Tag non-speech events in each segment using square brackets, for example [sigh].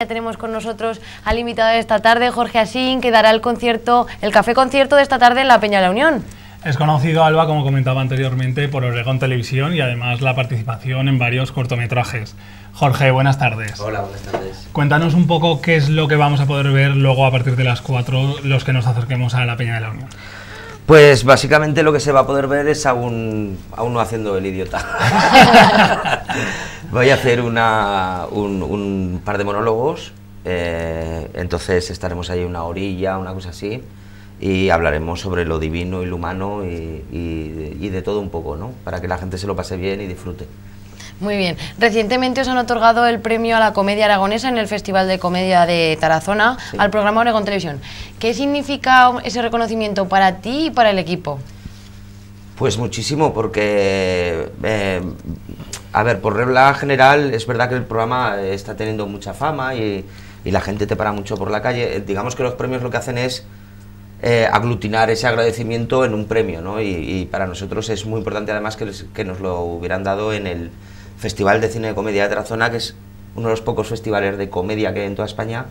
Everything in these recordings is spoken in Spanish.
Ya tenemos con nosotros al invitado de esta tarde, Jorge Asín, que dará el concierto, el café concierto de esta tarde en la Peña de la Unión. Es conocido Alba, como comentaba anteriormente, por Oregón Televisión y además la participación en varios cortometrajes. Jorge, buenas tardes. Hola, buenas tardes. Cuéntanos un poco qué es lo que vamos a poder ver luego a partir de las 4 los que nos acerquemos a la Peña de la Unión. Pues básicamente lo que se va a poder ver es aún, aún no haciendo el idiota. [laughs] Voy a hacer una, un, un par de monólogos, eh, entonces estaremos ahí una orilla, una cosa así, y hablaremos sobre lo divino y lo humano y, y- y de todo un poco, ¿no? Para que la gente se lo pase bien y disfrute. Muy bien. Recientemente os han otorgado el premio a la comedia aragonesa en el Festival de Comedia de Tarazona al programa Oregón Televisión. ¿Qué significa ese reconocimiento para ti y para el equipo? Pues muchísimo, porque, eh, a ver, por regla general, es verdad que el programa está teniendo mucha fama y, y la gente te para mucho por la calle. Eh, Digamos que los premios lo que hacen es eh, aglutinar ese agradecimiento en un premio, ¿no? Y, y para nosotros es muy importante además que, les- que nos lo hubieran dado en el Festival de Cine de Comedia de Tarazona, que es uno de los pocos festivales de comedia que hay en toda España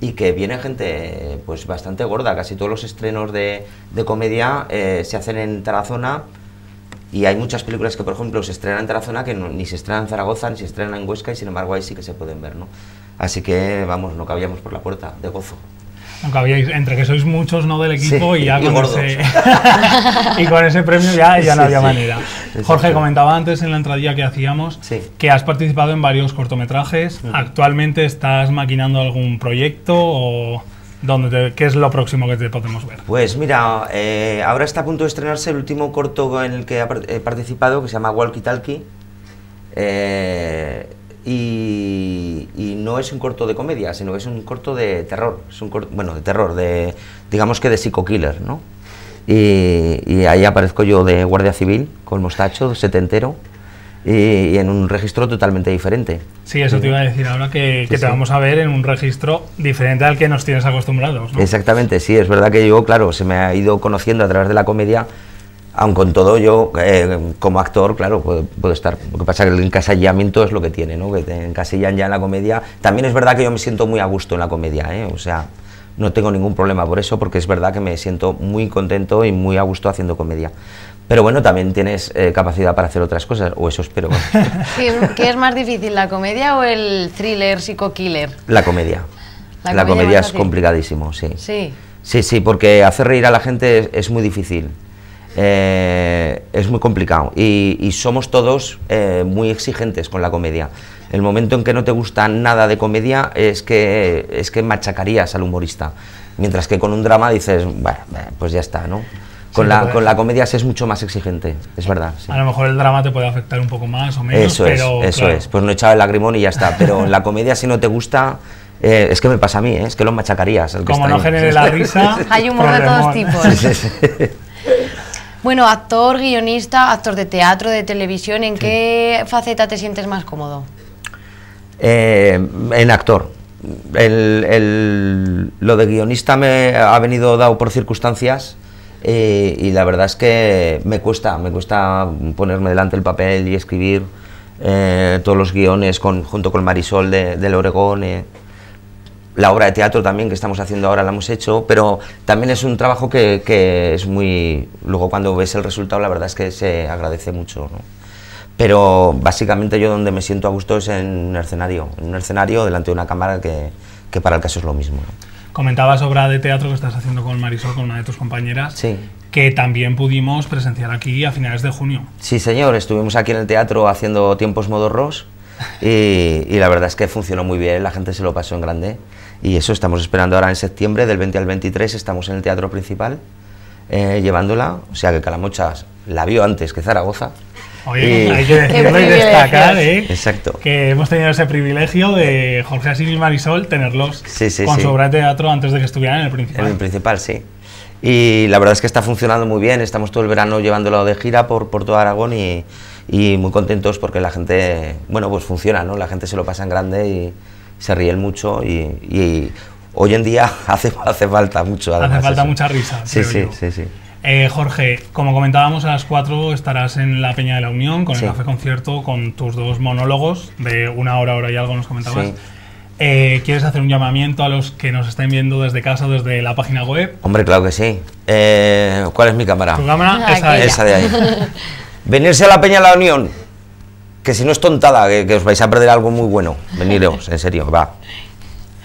y que viene gente pues bastante gorda, casi todos los estrenos de, de comedia eh, se hacen en Tarazona y hay muchas películas que por ejemplo se estrenan en Tarazona que ni se estrenan en Zaragoza ni se estrenan en Huesca y sin embargo ahí sí que se pueden ver, ¿no? Así que vamos, no cabíamos por la puerta, de gozo. Aunque habíais, entre que sois muchos no del equipo Sí, y ya y con gordos. ese, [laughs] y con ese premio ya, ya no había sí. manera. Jorge, comentaba antes en la entradilla que hacíamos que has participado en varios cortometrajes. ¿Actualmente estás maquinando algún proyecto o dónde te- qué es lo próximo que te podemos ver? Pues mira, eh, ahora está a punto de estrenarse el último corto en el que he par- he participado, que se llama Walkie Talkie. Eh, es un corto de comedia, sino que es un corto de terror. Es un corto, bueno, de terror, de digamos que de psico-killer, ¿no? Y, y ahí aparezco yo de guardia civil, con mostacho, setentero, y, y en un registro totalmente diferente. Sí, eso te iba a decir ahora que, que Sí, te sí. vamos a ver en un registro diferente al que nos tienes acostumbrados. ¿no? Exactamente, sí, es verdad que yo, claro, se me ha ido conociendo a través de la comedia, aun con todo yo, eh, como actor, claro, puedo, puedo estar. Lo que pasa es que el encasillamiento es lo que tiene, ¿no? Que te encasillan ya en la comedia. También es verdad que yo me siento muy a gusto en la comedia, ¿eh? O sea, no tengo ningún problema por eso, porque es verdad que me siento muy contento y muy a gusto haciendo comedia. Pero bueno, también tienes eh, capacidad para hacer otras cosas, o eso espero. [laughs] ¿Qué, qué es más difícil, la comedia o el thriller psico-killer? la comedia. La La, comedia comedia es complicadísimo, sí. Sí. Sí, sí, porque hacer reír a la gente es, es muy difícil. Eh, es muy complicado. Y, y somos todos eh, muy exigentes con la comedia. El momento en que no te gusta nada de comedia es que, es que machacarías al humorista. Mientras que con un drama dices, bueno, eh, pues ya está, ¿no? Con, Sí, la, con la comedia se es mucho más exigente, es verdad. sí. A lo mejor el drama te puede afectar un poco más o menos, Eso pero es, eso claro, es. Pues no echaba el lagrimón y ya está. Pero en la comedia, si no te gusta, eh, es que me pasa a mí, ¿eh? es que lo machacarías. que como está no ahí. genere la risa, [laughs] Hay humor de todos tipos. Bueno, actor, guionista, actor de teatro, de televisión, ¿en qué faceta te sientes más cómodo? Eh, en actor. El- el- lo de guionista me ha venido dado por circunstancias eh, y la verdad es que me cuesta, me cuesta ponerme delante el papel y escribir eh, todos los guiones con, junto con Marisol de, del Oregón. La obra de teatro también que estamos haciendo ahora la hemos hecho, pero también es un trabajo que, que es muy... Luego cuando ves el resultado la verdad es que se agradece mucho. ¿no? Pero básicamente yo donde me siento a gusto es en un escenario, en un escenario delante de una cámara que, que para el caso es lo mismo. ¿no? Comentabas obra de teatro que estás haciendo con Marisol, con una de tus compañeras, Sí. que también pudimos presenciar aquí a finales de junio. Sí, señor, estuvimos aquí en el teatro haciendo tiempos modorros y, y la verdad es que funcionó muy bien, la gente se lo pasó en grande y eso estamos esperando ahora en septiembre, del 20 al 23, estamos en el teatro principal eh, llevándola, o sea que Calamochas la vio antes que Zaragoza. Oye, hay que [laughs] decirlo y destacar ¿eh? Exacto. que hemos tenido ese privilegio de Jorge Asís y Marisol tenerlos Sí, sí, con sí. su obra de teatro antes de que estuvieran en el principal. En el principal, sí. Y la verdad es que está funcionando muy bien, estamos todo el verano llevándolo de gira por, por todo Aragón y, y muy contentos porque la gente, bueno, pues funciona, ¿no? La gente se lo pasa en grande y se ríen mucho y, y hoy en día [laughs] hace, hace falta mucho. Hace además, falta eso. mucha risa. Sí, sí, sí, sí. Eh, Jorge, como comentábamos, a las 4 estarás en la Peña de la Unión con Sí. el café concierto con tus dos monólogos de una hora, hora y algo nos comentabas. Sí. Eh, ¿Quieres hacer un llamamiento a los que nos estén viendo desde casa o desde la página web? Hombre, claro que sí. Eh, ¿Cuál es mi cámara? Tu cámara, esa. Esa de ahí. [laughs] Venirse a la Peña La Unión, que si no es tontada, que, que os vais a perder algo muy bueno. Veniros, en serio, va.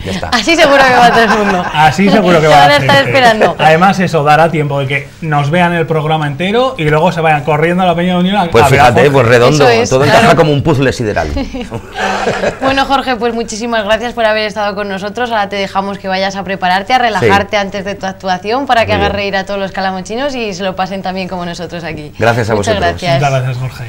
Ya está. Así seguro que va todo el mundo. [laughs] Así seguro que va van a estar esperando. Además, eso dará tiempo de que nos vean el programa entero y luego se vayan corriendo a la Peña de Unión a Pues a ver a fíjate, pues redondo, es, todo claro. encaja como un puzzle sideral. [laughs] Bueno, Jorge, pues muchísimas gracias por haber estado con nosotros. Ahora te dejamos que vayas a prepararte, a relajarte antes de tu actuación para que Muy hagas bien. reír a todos los calamochinos y se lo pasen también como nosotros aquí. Gracias a Muchas vosotros. gracias. Muchas gracias, Jorge.